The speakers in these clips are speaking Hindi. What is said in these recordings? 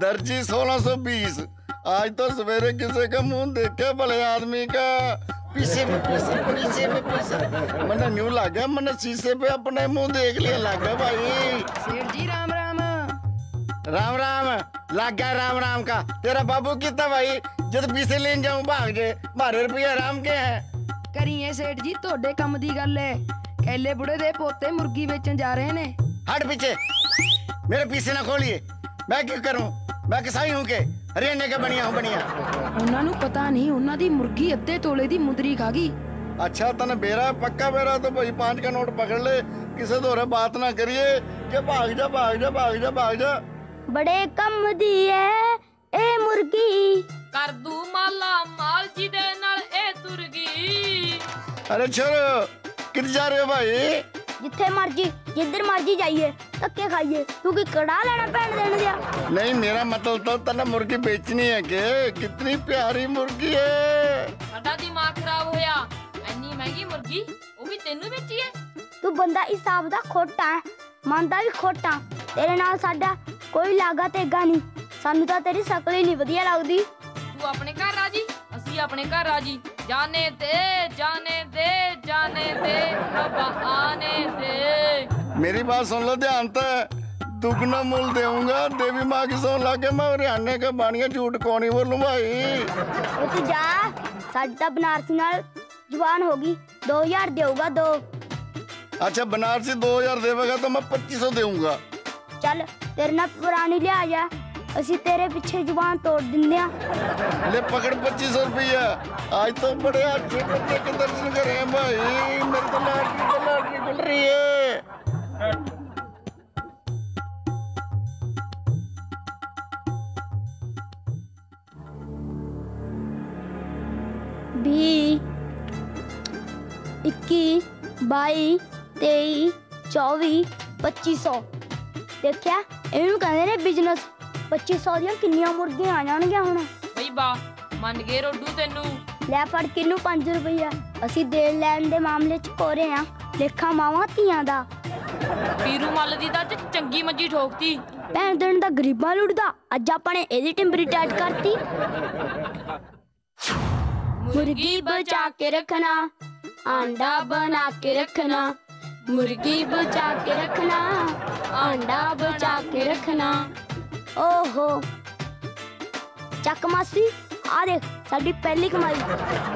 दर्जी सोलह सौ बीस। आज तो सवेरे किसी का मुँह देखे भले आदमी का पीछे में पीछे पीछे में पीछे। मैंने न्यू लागा मैंने शीशे पे अपने मुँह देख लिया लागा भाई। सेठ जी राम राम। राम राम लाग गया राम राम का। तेरा बाबू कितना तो भाई जब पीछे ले जाऊँ भाग जे बारह रुपया राम के है। करिए सेठ जी थोड़े कम दी गल है। कहले बुढ़े दे पोते मुर्गी बेचन जा रहे ने हट पीछे। मेरे पीछे ना खोलिए। मैं क्यों करूँ? मैं किसाई हूं के हरियाणा का बढ़िया हूं बढ़िया ਉਹਨਾਂ ਨੂੰ ਪਤਾ ਨਹੀਂ ਉਹਨਾਂ ਦੀ ਮੁਰਗੀ ਅੱਧੇ ਤੋਲੇ ਦੀ ਮੁੰਦਰੀ ਖਾ ਗਈ अच्छा तने बेरा है, पक्का बेरा है तो भाई पांच का नोट पकड़ ले किसी दोरे बात ना करिए कि भाग जा भाग जा भाग जा भाग जा ਬੜੇ ਕੰਮ ਦੀ ਐ ਇਹ ਮੁਰਗੀ ਕਰ ਦੂ ਮਾਲਾ ਮਾਲ ਜੀ ਦੇ ਨਾਲ ਇਹ ਤੁਰ ਗਈ अरे छोरो किधर जा रहे हो भाई ਜਿੱਥੇ ਮਰਜੀ ਜਿੱਧਰ ਮਰਜੀ ਜਾਈਏ ਧੱਕੇ ਖਾਈਏ ਤੂੰ ਕੀ ਕੜਾ ਲੈਣਾ ਭੈਣ ਦੇਣ ਦਿਆ नहीं मेरा मतलब तो तने मुर्गी बेचनी है के कितनी प्यारी मुर्गी है ਸਾਡਾ ਦਿਮਾਗ ਖਰਾਬ ਹੋਇਆ ਐਨੀ ਮਹਿੰਗੀ ਮੁਰਗੀ ਉਹ ਵੀ ਤੈਨੂੰ ਵੇਚੀ ਏ ਤੂੰ ਬੰਦਾ ਹਿਸਾਬ ਦਾ ਖੋਟਾ ਹੈ ਮੰਨਦਾ ਵੀ ਖੋਟਾ ਤੇਰੇ ਨਾਲ ਸਾਡਾ ਕੋਈ ਲਾਗਾ ਤੇਗਾ ਨਹੀਂ ਸਾਨੂੰ ਤਾਂ ਤੇਰੀ ਸ਼ਕਲ ਹੀ ਨਹੀਂ ਵਧੀਆ ਲੱਗਦੀ ਤੂੰ ਆਪਣੇ ਘਰ ਰਾਜੀ ਅਸੀਂ ਆਪਣੇ ਘਰ ਰਾਜੀ ਜਾਣੇ ਤੇ ਜਾਣੇ ਦੇ ਜਾਣੇ ਦੇ ਰੱਬਾ ਆਨੇ ਦੇ मेरी बात सुन लो ध्यान से दुगना मूल दूंगा देवी माँ की सौ ला के मैं हरियाणा का बानिया झूठ कौन ही बोलूं भाई ਉਹ ਤੂੰ ਜਾ ਸਾਡੀ ਤਾਂ ਬਨਾਰਸੀ ਨਾਲ ਜਵਾਨ ਹੋ ਗਈ 2000 ਦੇਊਗਾ ਦੋ अच्छा बनारसी दो हजार देवेगा तो मैं पच्चीस सौ दूंगा ਚੱਲ ਤੇਰੇ ਨਾਲ ਪੁਰਾਣੀ ਲਿਆ ਜਾ ਅਸੀਂ ਤੇਰੇ ਪਿੱਛੇ ਜ਼ੁਬਾਨ ਤੋੜ ਦਿੰਦੇ ਆ ले पकड़ पच्चीस सौ रुपया आज तो बड़े अच्छे बच्चे के दर्शन करे हैं भाई मेरी तो लॉटरी तो लॉटरी ਵੀਹ ਇੱਕੀ ਬਾਈ ਤੇਈ ਚੌਵੀ 2500 ਦੇਖਿਆ? ਇਹਨੂੰ ਕਹਿੰਦੇ ਨੇ ਬਿਜ਼ਨਸ 2500 ਦੀਆਂ ਕਿੰਨੀਆਂ ਮੁਰਗੀਆਂ ਆ ਜਾਣਗੀਆਂ ਹੁਣ? ਬਈ ਬਾ ਮੰਨ ਗਏ ਰੋਡੂ ਤੈਨੂੰ। ਲੈ ਫੜ ਕਿਨੂੰ? 5 ਰੁਪਈਆ। ਅਸੀਂ ਦੇਣ ਲੈਣ ਦੇ ਮਾਮਲੇ 'ਚ ਕੋਰੇ ਆ। ਲੇਖਾ ਮਾਵਾਂ ਧੀਆਂ ਦਾ। ਪੀਰੂ ਮੱਲ ਦੀ ਤਾਂ ਅੱਜ ਚੰਗੀ ਮੰਜੀ ਠੋਕਤੀ। ਭੈਣ ਦੇਣ ਦਾ ਗਰੀਬਾਂ ਲੁੱਟਦਾ। ਅੱਜ ਆਪਾਂ ਨੇ ਇਹਦੀ ਟਿੰਬਰੀ ਟਾਈਟ ਕਰਤੀ। ਮੁਰਗੀ ਬਚਾ ਕੇ ਰੱਖਣਾ ਆਂਡਾ ਬਣਾ ਕੇ ਰੱਖਣਾ ਮੁਰਗੀ ਬਚਾ ਕੇ ਰੱਖਣਾ ਆਂਡਾ ਬਚਾ ਕੇ ਰੱਖਣਾ ਓਹੋ ਚੱਕ ਮਾਸੀ ਆ ਦੇਖ ਸਾਡੀ ਪਹਿਲੀ ਕਮਾਈ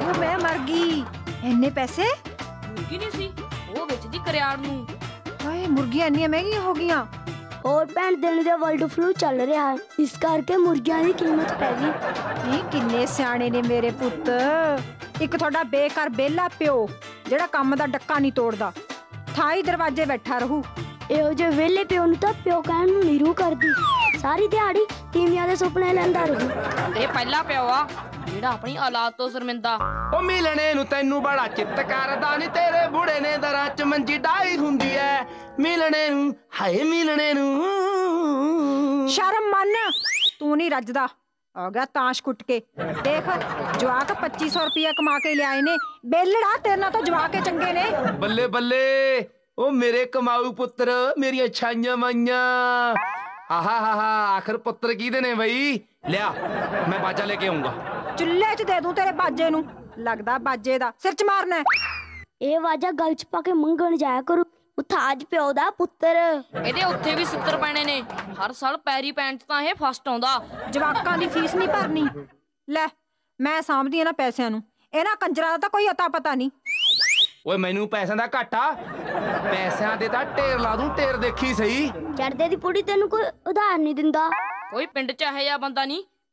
ਉਹ ਮੈਂ ਮਰ ਗਈ ਇੰਨੇ ਪੈਸੇ ਮੁਰਗੀ ਨਹੀਂ ਸੀ ਉਹ ਵੇਚਦੀ ਕਰਿਆੜ ਨੂੰ ਹਾਏ ਮੁਰਗੀਆਂ ਇੰਨੀਆਂ ਮਹਿੰਗੀਆਂ ਹੋ ਗਈਆਂ ਹੋਰ ਭੈਣ ਦੇਣ ਦੇ ਵਰਲਡ ਫਲੂ ਚੱਲ ਰਿਹਾ ਹੈ ਇਸ ਕਰਕੇ ਮੁਰਗੀਆਂ ਦੀ ਕੀਮਤ ਪੈ ਗਈ ਨਹੀਂ ਕਿੰਨੇ ਸਿਆਣੇ ਨੇ ਮੇਰੇ ਪੁੱਤ ਇੱਕ ਤੁਹਾਡਾ ਬੇਕਾਰ ਬੇਲਾ ਪਿਓ ਜਿਹੜਾ ਕੰਮ ਦਾ ਡੱਕਾ ਨਹੀਂ ਤੋੜਦਾ ਥਾਈ ਦਰਵਾਜ਼ੇ ਬੈਠਾ ਰਹੂ ਇਹੋ ਜਿਹੇ ਵਿਹਲੇ ਪਿਓ ਨੂੰ ਤਾਂ ਪਿਓ ਕਹਿਣ ਨੂੰ ਨੀਰੂ ਕਰਦੀ ਸਾਰੀ ਦਿਹਾੜੀ ਤੀਵੀਆਂ ਦੇ ਸੁਪਨੇ ਲੈਂਦਾ ਰਹੂ ਇਹ ਪਹਿਲਾ ਪਿਓ ਆ ਜਿਹੜਾ ਆਪਣੀ ਔਲਾਦ ਤੋਂ ਸ਼ਰਮਿੰਦਾ ਉਹ ਮਿਲਣੇ ਨੂੰ ਤੈਨੂੰ ਬੜਾ ਚਿੱਤ ਕਰਦਾ ਨੀ ਤੇਰੇ ਬੁੜੇ ਨੇ ਦਰਾਂ ਚ ਮੰਜੀ ਡਾਈ ਹੁੰਦੀ ਐ ਮਿਲਣੇ ਨੂੰ ਹਾਏ ਮਿਲਣੇ ਨੂੰ ਸ਼ਰਮ ਮੰਨ ਤੂੰ ਨਹੀਂ ਰੱਜਦਾ ਆ ਗਿਆ ਤਾਸ਼ ਕੁੱਟ ਕੇ ਦੇਖ ਜਵਾਕ 2500 ਰੁਪਇਆ ਕਮਾ ਕੇ ਲਿਆਏ ਨੇ ਬੇਲੜਾ ਤੇਰੇ ਨਾਲ ਤਾਂ ਜਵਾਕ ਕੇ ਚੰਗੇ ਨੇ ਬੱਲੇ ਬੱਲੇ ਉਹ ਮੇਰੇ ਕਮਾਊ ਪੁੱਤਰ ਮੇਰੀਆਂ ਛਾਈਆਂ ਮਾਈਆਂ ਆਹਾ ਹਾ ਹਾ ਆਖਰ ਪੁੱਤਰ ਕਿਹਦੇ ਨੇ ਬਈ ਲਿਆ ਮੈਂ ਬਾਜਾ ਲੈ ਕੇ ਆਉਂਗਾ ਚੁੱਲ੍ਹੇ 'ਚ ਦੇ ਦੂੰ ਤੇਰੇ ਬਾਜੇ ਨੂੰ। ਲੱਗਦਾ ਬਾਜੇ ਦਾ ਸਿਰ 'ਚ ਮਾਰਨਾ ਹੈ। ਇਹ ਵਾਜਾ ਗਲ ਚ ਪਾ ਕੇ ਮੰਗਣ ਜਾਇਆ ਕਰੂ। ਉਥਾਜ ਪਿਓ ਦਾ ਪੁੱਤਰ। ਇਹਦੇ ਉੱਥੇ ਵੀ ਸਿੱਤਰ ਪੈਣੇ ਨੇ। ਹਰ ਸਾਲ ਪੈਰੀ ਪੈਣ ਚ ਤਾਂ ਇਹ ਫਸਟ ਆਉਂਦਾ। ਜਵਾਕਾਂ ਦੀ ਫੀਸ ਨਹੀਂ ਭਰਨੀ। ਲੈ ਮੈਂ ਸਾਂਭਦੀ ਆ ਨਾ ਪੈਸਿਆਂ ਨੂੰ। ਇਹਨਾਂ ਕੰਜਰਾਂ ਦਾ ਤਾਂ ਕੋਈ ਅਤਾ ਪਤਾ ਨਹੀਂ। ਓਏ ਮੈਨੂੰ ਪੈਸਿਆਂ ਦਾ ਘਾਟਾ? ਪੈਸਿਆਂ ਦੇ ਤਾਂ ਢੇਰ ਲਾ ਦੂੰ ਢੇਰ ਦੇਖੀ ਸਹੀ। ਚੜਦੇ ਦੀ ਪੁੜੀ ਤੈਨੂੰ ਕੋਈ ਉਧਾਰ ਨਹੀਂ ਦਿੰਦਾ। ਕੋਈ ਪਿੰਡ ਚ ਇਹੋ ਜਿਹਾ ਬੰਦਾ ਨਹੀਂ।